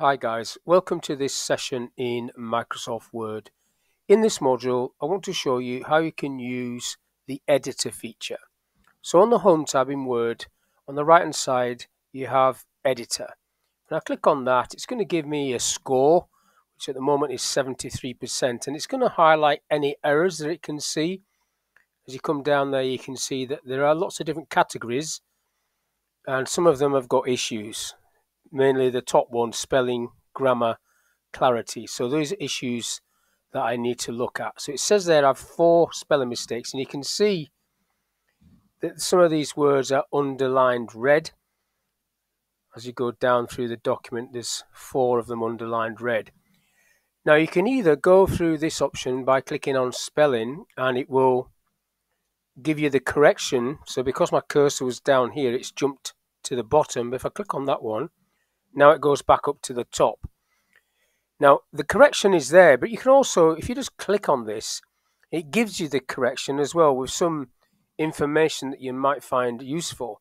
Hi guys, welcome to this session in Microsoft Word. In this module, I want to show you how you can use the editor feature. So on the Home tab in Word, on the right hand side, you have Editor. When I click on that, it's going to give me a score, which at the moment is 73%, and it's going to highlight any errors that it can see. As you come down there, you can see that there are lots of different categories, and some of them have got issues mainly the top one, spelling, grammar, clarity. So those issues that I need to look at. So it says there I have four spelling mistakes, and you can see that some of these words are underlined red. As you go down through the document, there's four of them underlined red. Now you can either go through this option by clicking on spelling and it will give you the correction. So because my cursor was down here, it's jumped to the bottom. But if I click on that one, now it goes back up to the top. Now the correction is there, but you can also, if you just click on this, it gives you the correction as well with some information that you might find useful.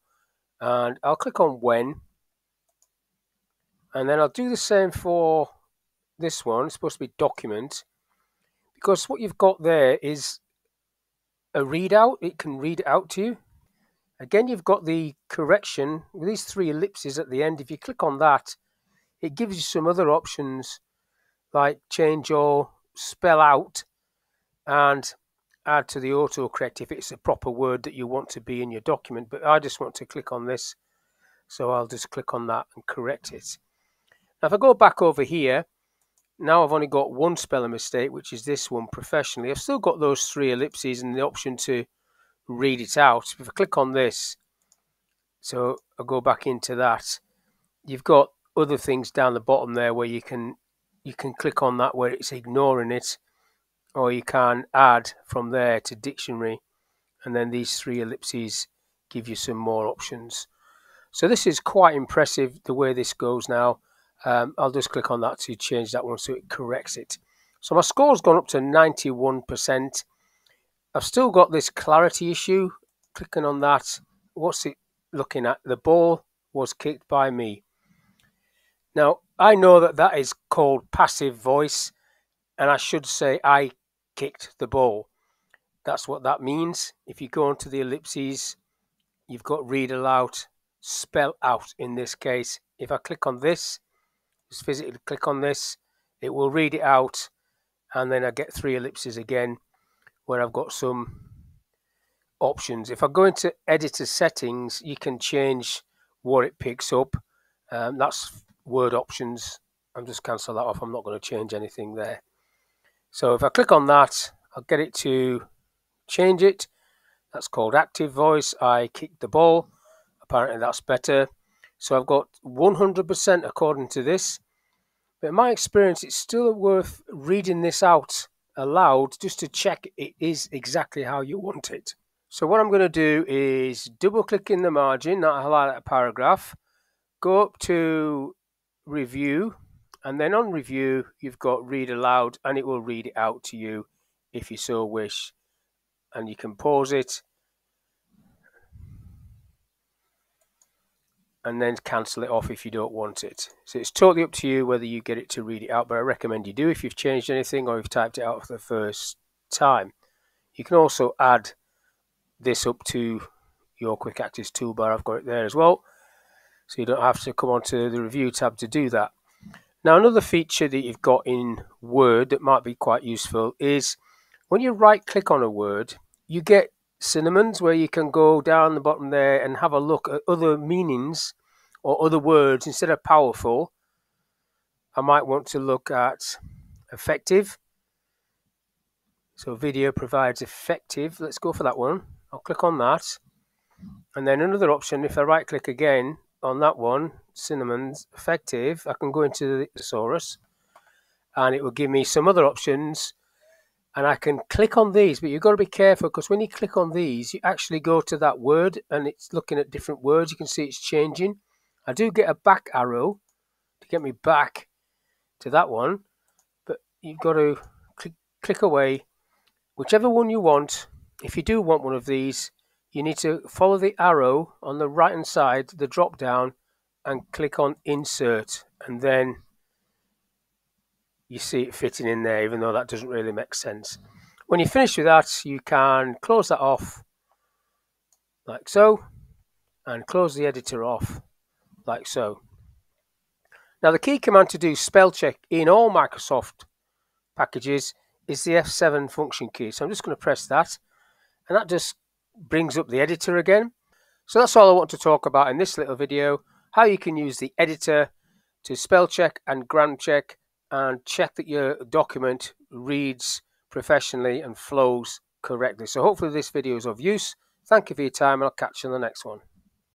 And I'll click on when, and then I'll do the same for this one. It's supposed to be document, because what you've got there is a readout. It can read out to you. Again, you've got the correction with these three ellipses at the end. If you click on that, it gives you some other options like change or spell out and add to the autocorrect if it's a proper word that you want to be in your document. But I just want to click on this, so I'll just click on that and correct it. Now, if I go back over here, now I've only got one spelling mistake, which is this one professionally. I've still got those three ellipses and the option to read it out. If I click on this, so I'll go back into that, you've got other things down the bottom there where you can you can click on that where it's ignoring it, or you can add from there to dictionary, and then these three ellipses give you some more options. So this is quite impressive the way this goes now. Um, I'll just click on that to change that one so it corrects it. So my score's gone up to 91%. I've still got this clarity issue. Clicking on that, what's it looking at? The ball was kicked by me. Now, I know that that is called passive voice, and I should say I kicked the ball. That's what that means. If you go onto the ellipses, you've got read aloud, spell out in this case. If I click on this, just physically click on this, it will read it out, and then I get three ellipses again where I've got some options. If I go into editor settings, you can change what it picks up. Um, that's word options. I'm just cancel that off. I'm not going to change anything there. So if I click on that, I'll get it to change it. That's called active voice. I kicked the ball. Apparently that's better. So I've got 100% according to this. But in my experience, it's still worth reading this out aloud just to check it is exactly how you want it. So what I'm going to do is double click in the margin, that highlight paragraph, go up to review, and then on review, you've got read aloud, and it will read it out to you if you so wish. And you can pause it and then cancel it off if you don't want it. So it's totally up to you whether you get it to read it out, but I recommend you do if you've changed anything or you've typed it out for the first time. You can also add this up to your Quick Access toolbar. I've got it there as well. So you don't have to come onto the review tab to do that. Now another feature that you've got in Word that might be quite useful is when you right click on a word, you get synonyms where you can go down the bottom there and have a look at other meanings or other words instead of powerful. I might want to look at effective. So video provides effective. Let's go for that one. I'll click on that. And then another option, if I right click again on that one, synonyms effective, I can go into the thesaurus and it will give me some other options and I can click on these, but you've got to be careful because when you click on these, you actually go to that word and it's looking at different words. You can see it's changing. I do get a back arrow to get me back to that one, but you've got to click, click away whichever one you want. If you do want one of these, you need to follow the arrow on the right hand side, the drop down, and click on insert and then you see it fitting in there, even though that doesn't really make sense. When you finish with that, you can close that off like so, and close the editor off like so. Now the key command to do spell check in all Microsoft packages is the F7 function key. So I'm just going to press that and that just brings up the editor again. So that's all I want to talk about in this little video, how you can use the editor to spell check and grammar check and check that your document reads professionally and flows correctly. So hopefully this video is of use. Thank you for your time and I'll catch you in the next one.